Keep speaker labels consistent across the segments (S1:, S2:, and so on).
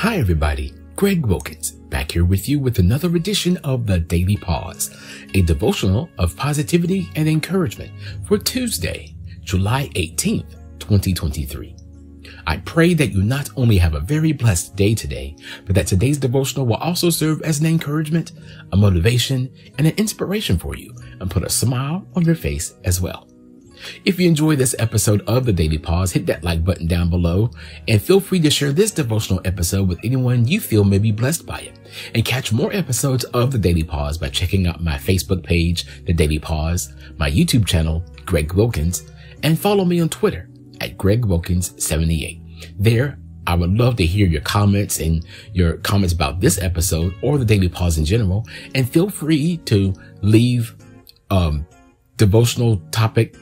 S1: Hi, everybody. Gregg Wilkins back here with you with another edition of the Daily Pause, a devotional of positivity and encouragement for Tuesday, July 18th, 2023. I pray that you not only have a very blessed day today, but that today's devotional will also serve as an encouragement, a motivation, and an inspiration for you and put a smile on your face as well. If you enjoy this episode of the Daily Pause, hit that like button down below and feel free to share this devotional episode with anyone you feel may be blessed by it. And catch more episodes of the Daily Pause by checking out my Facebook page, The Daily Pause, my YouTube channel, Gregg Wilkins, and follow me on Twitter at Gregg Wilkins 78. There, I would love to hear your comments and your comments about this episode or the Daily Pause in general. And feel free to leave um, devotional topic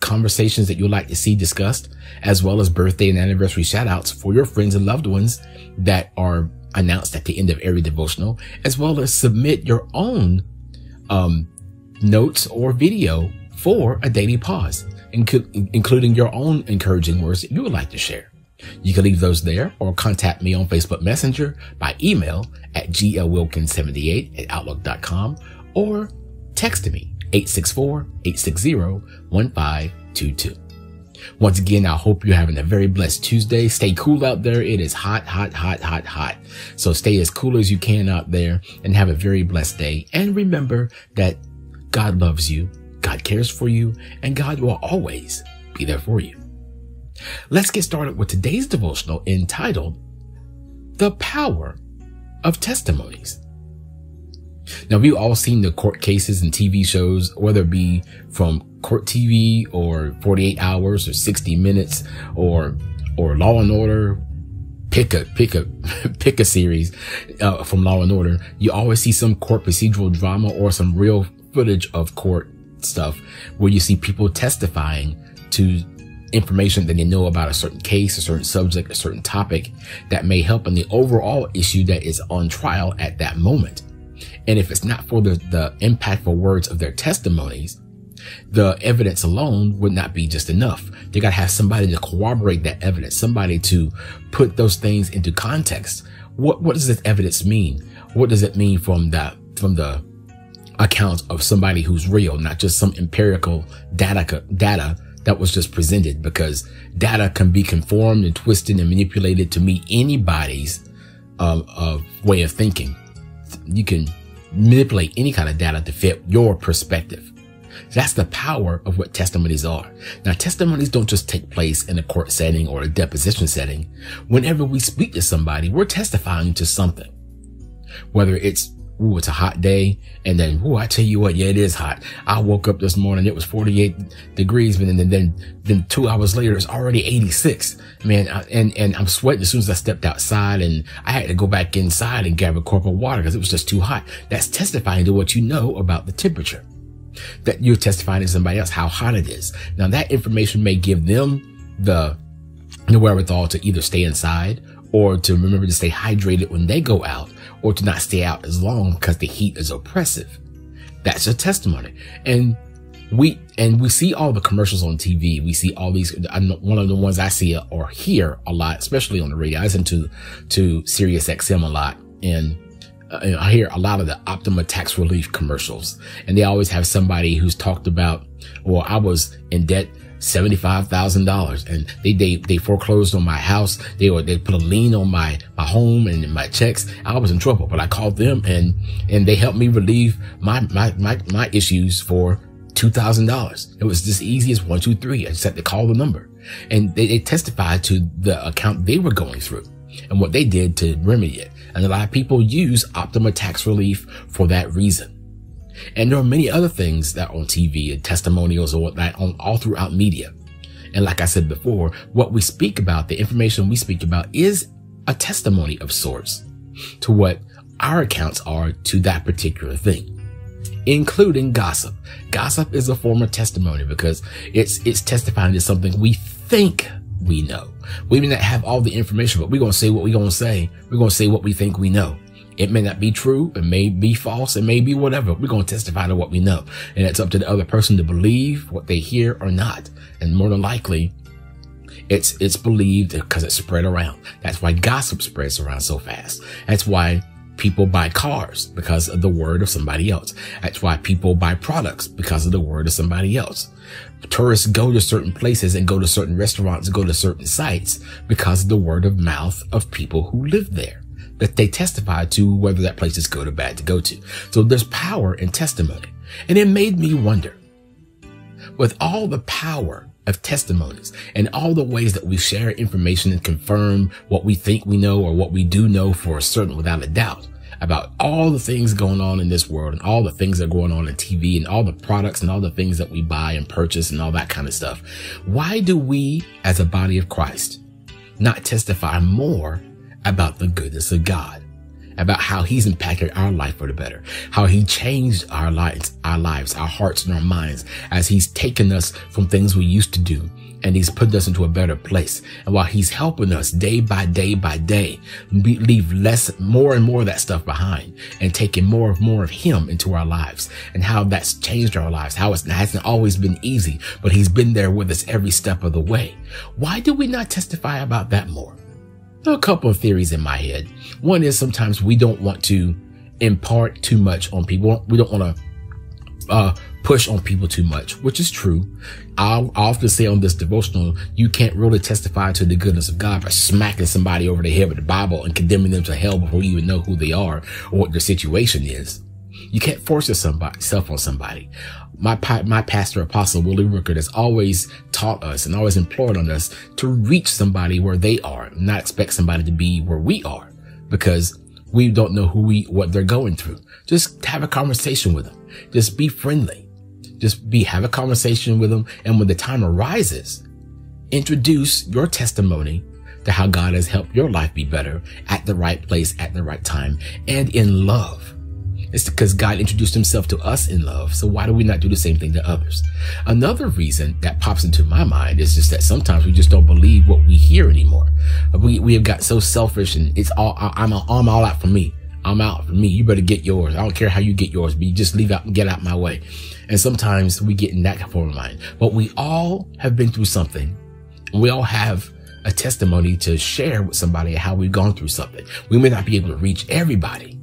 S1: conversations that you'd like to see discussed, as well as birthday and anniversary shout outs for your friends and loved ones that are announced at the end of every devotional, as well as submit your own um, notes or video for a daily pause, inc- including your own encouraging words that you would like to share. You can leave those there or contact me on Facebook Messenger by email at glwilkins78 at outlook.com or text me 864-860-1522. Once again, I hope you're having a very blessed Tuesday. Stay cool out there. It is hot, hot, hot, hot, hot. So stay as cool as you can out there and have a very blessed day. And remember that God loves you, God cares for you, and God will always be there for you. Let's get started with today's devotional entitled The Power of Testimonies. Now, we've all seen the court cases and TV shows, whether it be from court TV or 48 hours or 60 minutes or, or Law and Order. Pick a, pick a, pick a series, uh, from Law and Order. You always see some court procedural drama or some real footage of court stuff where you see people testifying to information that they know about a certain case, a certain subject, a certain topic that may help in the overall issue that is on trial at that moment. And if it's not for the, the impactful words of their testimonies, the evidence alone would not be just enough. They got to have somebody to corroborate that evidence, somebody to put those things into context. What, what does this evidence mean? What does it mean from that, from the account of somebody who's real, not just some empirical data, data that was just presented because data can be conformed and twisted and manipulated to meet anybody's uh, uh, way of thinking. You can manipulate any kind of data to fit your perspective. That's the power of what testimonies are. Now, testimonies don't just take place in a court setting or a deposition setting. Whenever we speak to somebody, we're testifying to something. Whether it's Ooh, it's a hot day. And then, ooh, I tell you what, yeah, it is hot. I woke up this morning, it was 48 degrees, but then, then, then two hours later, it's already 86. Man, and, and I'm sweating as soon as I stepped outside and I had to go back inside and grab a cup of water because it was just too hot. That's testifying to what you know about the temperature. That you're testifying to somebody else how hot it is. Now that information may give them the, the wherewithal to either stay inside or to remember to stay hydrated when they go out or to not stay out as long because the heat is oppressive. That's a testimony. And we, and we see all the commercials on TV. We see all these, one of the ones I see or hear a lot, especially on the radio. I listen to, to Sirius XM a lot and uh, I hear a lot of the Optima tax relief commercials and they always have somebody who's talked about, well, I was in debt $75,000 and they, they, they foreclosed on my house. They were, they put a lien on my, my home and my checks. I was in trouble, but I called them and, and they helped me relieve my, my, my, my issues for $2,000. It was just easy as one, two, three. I just had to call the number and they, they testified to the account they were going through and what they did to remedy it. And a lot of people use Optima tax relief for that reason. And there are many other things that on TV and testimonials or whatnot on all throughout media. And like I said before, what we speak about, the information we speak about is a testimony of sorts to what our accounts are to that particular thing, including gossip. Gossip is a form of testimony because it's, it's testifying to something we think we know. We may not have all the information, but we're going to say what we're going to say. We're going to say what we think we know. It may not be true. It may be false. It may be whatever. We're going to testify to what we know. And it's up to the other person to believe what they hear or not. And more than likely, It's, it's believed because it's spread around. That's why gossip spreads around so fast. That's why people buy cars because of the word of somebody else. That's why people buy products because of the word of somebody else. Tourists go to certain places and go to certain restaurants go to certain sites because of the word of mouth of people who live there that they testify to whether that place is good or bad to go to. So there's power in testimony. And it made me wonder with all the power of testimonies and all the ways that we share information and confirm what we think we know or what we do know for certain without a doubt about all the things going on in this world and all the things that are going on in TV and all the products and all the things that we buy and purchase and all that kind of stuff. Why do we as a body of Christ not testify more about the goodness of God? about how he's impacted our life for the better, how he changed our lives, our lives, our hearts and our minds as he's taken us from things we used to do and he's put us into a better place. And while he's helping us day by day by day, we leave less, more and more of that stuff behind and taking more and more of him into our lives and how that's changed our lives, how it hasn't always been easy, but he's been there with us every step of the way. Why do we not testify about that more? There are a couple of theories in my head. One is sometimes we don't want to impart too much on people. We don't want to uh, push on people too much, which is true. I'll, often say on this devotional, you can't really testify to the goodness of God by smacking somebody over the head with the Bible and condemning them to hell before you even know who they are or what their situation is. You can't force yourself on somebody. My, my pastor, Apostle Willie Rickard, has always taught us and always implored on us to reach somebody where they are, not expect somebody to be where we are because we don't know who we, what they're going through. Just have a conversation with them. Just be friendly. Just be, have a conversation with them. And when the time arises, introduce your testimony to how God has helped your life be better at the right place at the right time and in love. It's because God introduced himself to us in love. So why do we not do the same thing to others? Another reason that pops into my mind is just that sometimes we just don't believe what we hear anymore. We, we have got so selfish and it's all, I'm, I'm all out for me. I'm out for me. You better get yours. I don't care how you get yours, but you just leave out and get out my way. And sometimes we get in that form of mind, but we all have been through something. We all have a testimony to share with somebody how we've gone through something. We may not be able to reach everybody,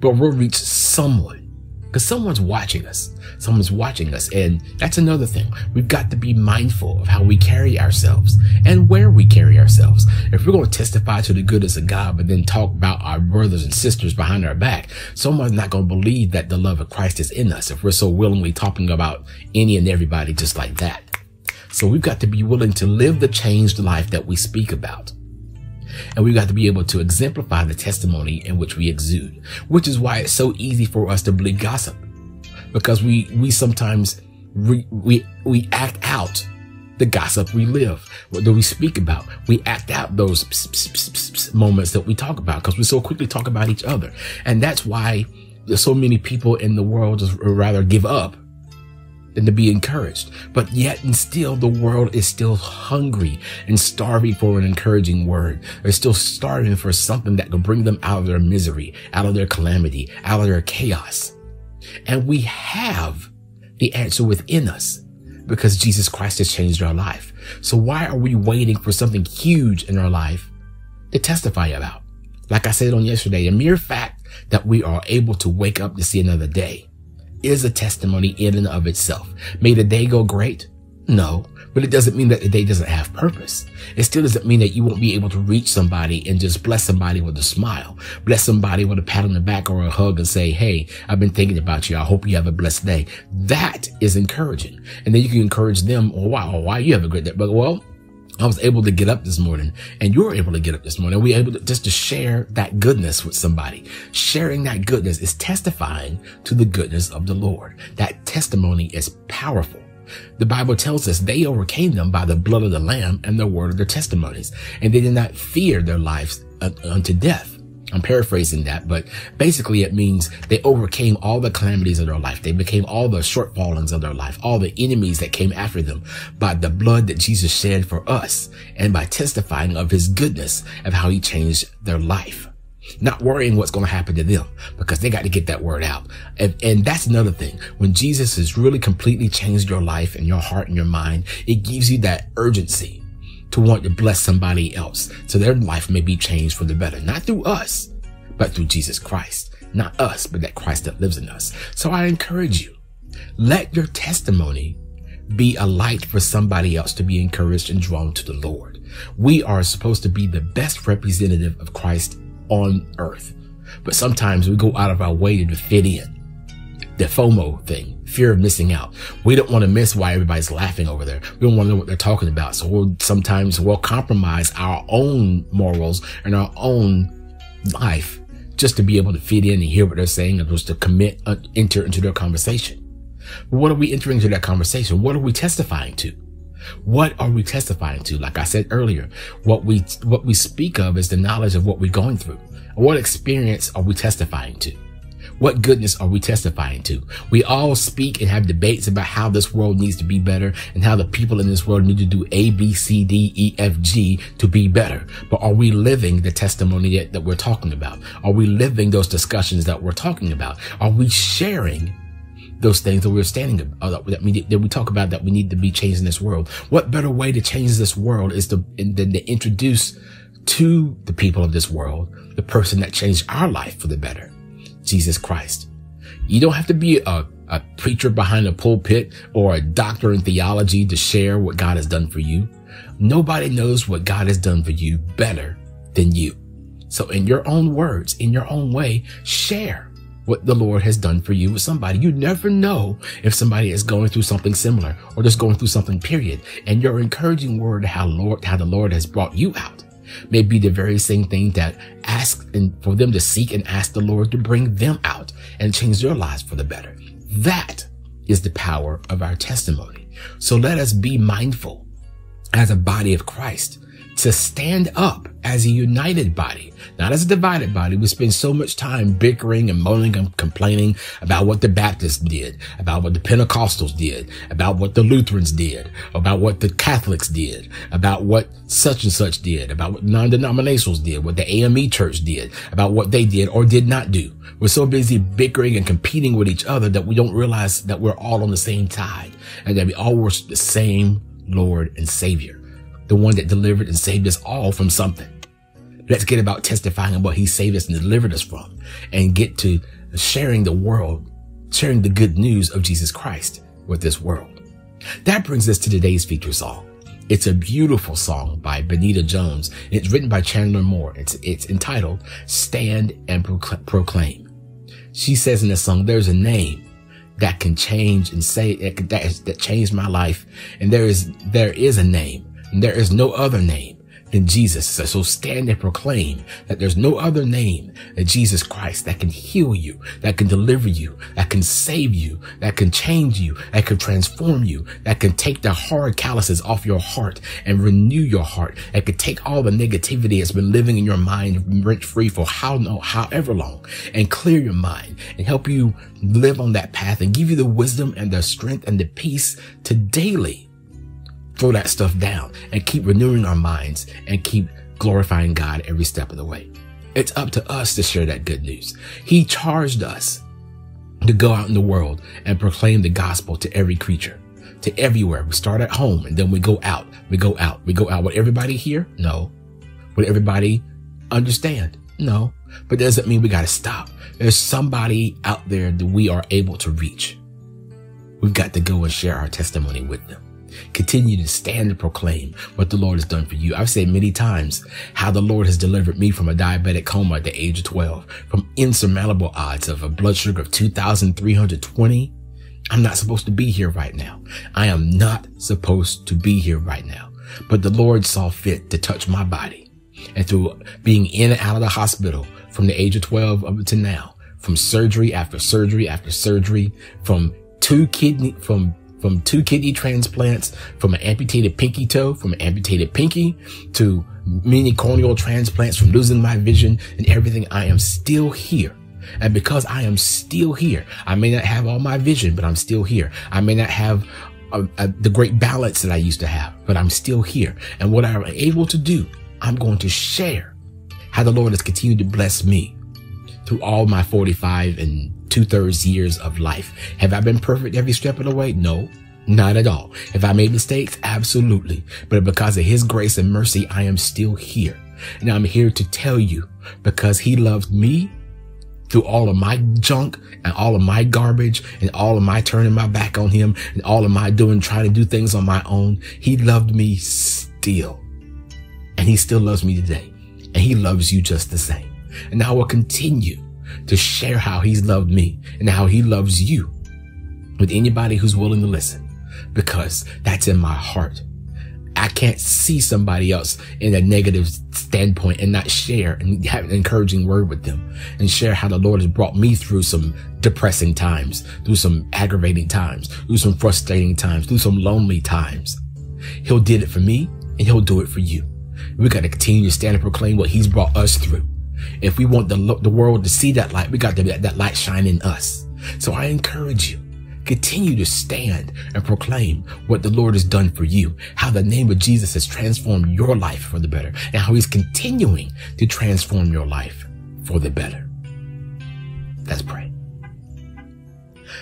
S1: but we'll reach someone because someone's watching us. Someone's watching us. And that's another thing. We've got to be mindful of how we carry ourselves and where we carry ourselves. If we're going to testify to the goodness of God, but then talk about our brothers and sisters behind our back, someone's not going to believe that the love of Christ is in us if we're so willingly talking about any and everybody just like that. So we've got to be willing to live the changed life that we speak about. And we've got to be able to exemplify the testimony in which we exude, which is why it's so easy for us to believe gossip because we, we sometimes re, we, we act out the gossip we live, what do we speak about? We act out those pss, pss, pss, moments that we talk about because we so quickly talk about each other. And that's why so many people in the world just uh, rather give up than to be encouraged. But yet and still the world is still hungry and starving for an encouraging word. They're still starving for something that can bring them out of their misery, out of their calamity, out of their chaos. And we have the answer within us because Jesus Christ has changed our life. So why are we waiting for something huge in our life to testify about? Like I said on yesterday, the mere fact that we are able to wake up to see another day is a testimony in and of itself. May the day go great? No, but it doesn't mean that the day doesn't have purpose. It still doesn't mean that you won't be able to reach somebody and just bless somebody with a smile, bless somebody with a pat on the back or a hug and say, Hey, I've been thinking about you. I hope you have a blessed day. That is encouraging. And then you can encourage them. Oh, wow. Why you have a great day? But well, I was able to get up this morning and you're able to get up this morning. We able to just to share that goodness with somebody. Sharing that goodness is testifying to the goodness of the Lord. That testimony is powerful. The Bible tells us they overcame them by the blood of the lamb and the word of their testimonies. And they did not fear their lives uh, unto death. I'm paraphrasing that, but basically it means they overcame all the calamities of their life. They became all the shortfallings of their life, all the enemies that came after them by the blood that Jesus shed for us and by testifying of his goodness of how he changed their life. Not worrying what's going to happen to them because they got to get that word out. And, and that's another thing. When Jesus has really completely changed your life and your heart and your mind, it gives you that urgency to want to bless somebody else so their life may be changed for the better, not through us, but through Jesus Christ. Not us, but that Christ that lives in us. So I encourage you, let your testimony be a light for somebody else to be encouraged and drawn to the Lord. We are supposed to be the best representative of Christ on earth. But sometimes we go out of our way to fit in. The FOMO thing, fear of missing out. We don't want to miss why everybody's laughing over there. We don't want to know what they're talking about. So we'll sometimes we'll compromise our own morals and our own life just to be able to fit in and hear what they're saying and just to commit, uh, enter into their conversation. But what are we entering into that conversation? What are we testifying to? What are we testifying to? Like I said earlier, what we, what we speak of is the knowledge of what we're going through. What experience are we testifying to? What goodness are we testifying to? We all speak and have debates about how this world needs to be better and how the people in this world need to do A, B, C, D, E, F, G to be better. But are we living the testimony that, that we're talking about? Are we living those discussions that we're talking about? Are we sharing those things that we're standing uh, that we that we talk about that we need to be changed in this world. What better way to change this world is to than to introduce to the people of this world the person that changed our life for the better, Jesus Christ. You don't have to be a, a preacher behind a pulpit or a doctor in theology to share what God has done for you. Nobody knows what God has done for you better than you. So in your own words, in your own way, share what the Lord has done for you with somebody. You never know if somebody is going through something similar or just going through something, period. And your encouraging word, how Lord, how the Lord has brought you out may be the very same thing that ask and for them to seek and ask the Lord to bring them out and change their lives for the better. That is the power of our testimony. So let us be mindful as a body of Christ to stand up as a united body, not as a divided body. We spend so much time bickering and moaning and complaining about what the Baptists did, about what the Pentecostals did, about what the Lutherans did, about what the Catholics did, about what such and such did, about what non-denominationals did, what the AME church did, about what they did or did not do. We're so busy bickering and competing with each other that we don't realize that we're all on the same tide and that we all worship the same Lord and Savior, the one that delivered and saved us all from something. Let's get about testifying what he saved us and delivered us from and get to sharing the world, sharing the good news of Jesus Christ with this world. That brings us to today's feature song. It's a beautiful song by Benita Jones. It's written by Chandler Moore. It's, it's entitled Stand and Proclaim. She says in the song, there's a name that can change and say that, that changed my life. And there is, there is a name there is no other name than Jesus. So stand and proclaim that there's no other name than Jesus Christ that can heal you, that can deliver you, that can save you, that can change you, that can transform you, that can take the hard calluses off your heart and renew your heart, that can take all the negativity that's been living in your mind rent free for how no, however long and clear your mind and help you live on that path and give you the wisdom and the strength and the peace to daily throw that stuff down and keep renewing our minds and keep glorifying God every step of the way. It's up to us to share that good news. He charged us to go out in the world and proclaim the gospel to every creature, to everywhere. We start at home and then we go out. We go out. We go out. Would everybody hear? No. Would everybody understand? No. But doesn't mean we got to stop. There's somebody out there that we are able to reach. We've got to go and share our testimony with them. Continue to stand and proclaim what the Lord has done for you. I've said many times how the Lord has delivered me from a diabetic coma at the age of 12, from insurmountable odds of a blood sugar of 2,320. I'm not supposed to be here right now. I am not supposed to be here right now. But the Lord saw fit to touch my body. And through being in and out of the hospital from the age of 12 up to now, from surgery after surgery after surgery, from two kidney, from from two kidney transplants, from an amputated pinky toe, from an amputated pinky to many corneal transplants, from losing my vision and everything. I am still here. And because I am still here, I may not have all my vision, but I'm still here. I may not have a, a, the great balance that I used to have, but I'm still here. And what I'm able to do, I'm going to share how the Lord has continued to bless me through all my 45 and two thirds years of life. Have I been perfect every step of the way? No. Not at all. If I made mistakes, absolutely. But because of his grace and mercy, I am still here. And I'm here to tell you because he loved me through all of my junk and all of my garbage and all of my turning my back on him and all of my doing, trying to do things on my own. He loved me still. And he still loves me today. And he loves you just the same. And I will continue to share how he's loved me and how he loves you with anybody who's willing to listen because that's in my heart. I can't see somebody else in a negative standpoint and not share and have an encouraging word with them and share how the Lord has brought me through some depressing times, through some aggravating times, through some frustrating times, through some lonely times. He'll did it for me and he'll do it for you. We got to continue to stand and proclaim what he's brought us through. If we want the, the world to see that light, we got to let that light shine in us. So I encourage you Continue to stand and proclaim what the Lord has done for you, how the name of Jesus has transformed your life for the better, and how he's continuing to transform your life for the better. Let's pray.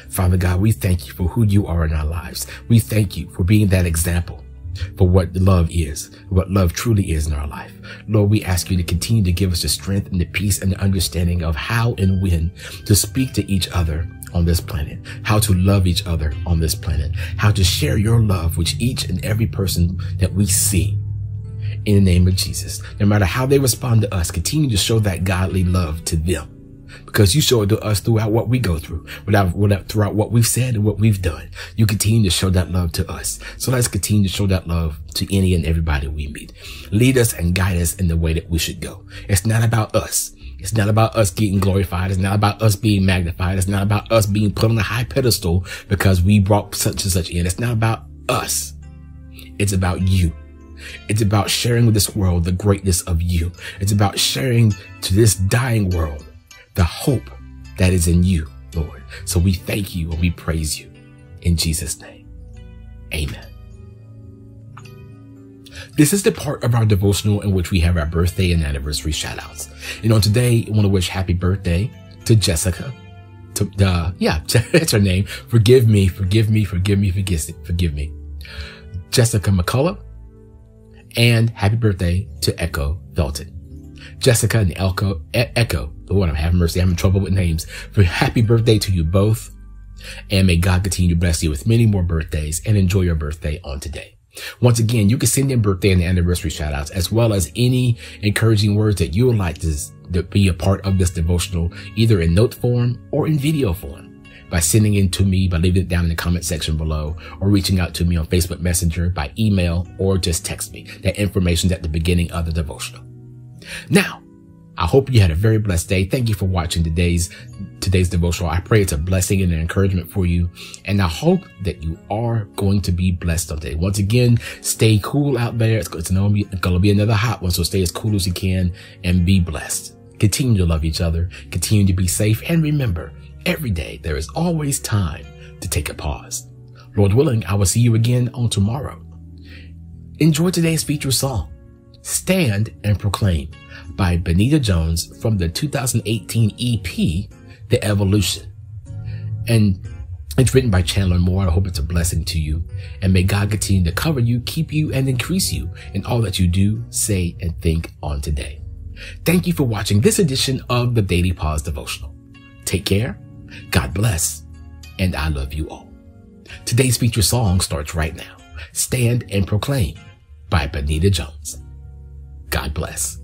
S1: Father God, we thank you for who you are in our lives. We thank you for being that example for what love is, what love truly is in our life. Lord, we ask you to continue to give us the strength and the peace and the understanding of how and when to speak to each other on this planet, how to love each other on this planet, how to share your love with each and every person that we see. In the name of Jesus, no matter how they respond to us, continue to show that godly love to them because you show it to us throughout what we go through, without, without, throughout what we've said and what we've done. You continue to show that love to us. So let's continue to show that love to any and everybody we meet. Lead us and guide us in the way that we should go. It's not about us. It's not about us getting glorified. It's not about us being magnified. It's not about us being put on a high pedestal because we brought such and such in. It's not about us. It's about you. It's about sharing with this world the greatness of you. It's about sharing to this dying world the hope that is in you, Lord. So we thank you and we praise you in Jesus' name. Amen. This is the part of our devotional in which we have our birthday and anniversary shout outs. And on today, I want to wish happy birthday to Jessica. To, uh, yeah, that's her name. Forgive me, forgive me, forgive me, forgive, forgive me. Jessica McCullough. And happy birthday to Echo Felton. Jessica and Elko, e- Echo, Lord, I'm having mercy. I'm in trouble with names. For happy birthday to you both. And may God continue to bless you with many more birthdays and enjoy your birthday on today. Once again, you can send in birthday and anniversary shout outs as well as any encouraging words that you would like to, to be a part of this devotional, either in note form or in video form by sending it to me by leaving it down in the comment section below or reaching out to me on Facebook Messenger by email or just text me. That information at the beginning of the devotional. Now, I hope you had a very blessed day. Thank you for watching today's today's devotional. I pray it's a blessing and an encouragement for you. And I hope that you are going to be blessed today. Once again, stay cool out there. It's, it's going to be another hot one. So stay as cool as you can and be blessed. Continue to love each other. Continue to be safe. And remember, every day there is always time to take a pause. Lord willing, I will see you again on tomorrow. Enjoy today's feature song. Stand and Proclaim by Benita Jones from the 2018 EP, The Evolution. And it's written by Chandler Moore. I hope it's a blessing to you. And may God continue to cover you, keep you, and increase you in all that you do, say, and think on today. Thank you for watching this edition of the Daily Pause Devotional. Take care, God bless, and I love you all. Today's feature song starts right now. Stand and Proclaim by Benita Jones. God bless.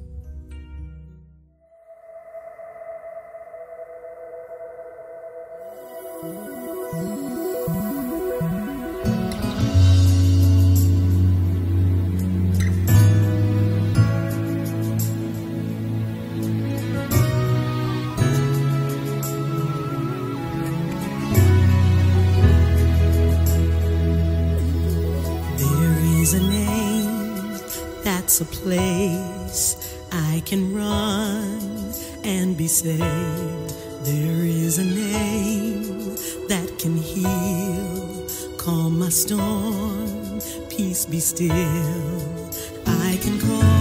S2: There is a name that can heal, calm my storm, peace be still. I can call.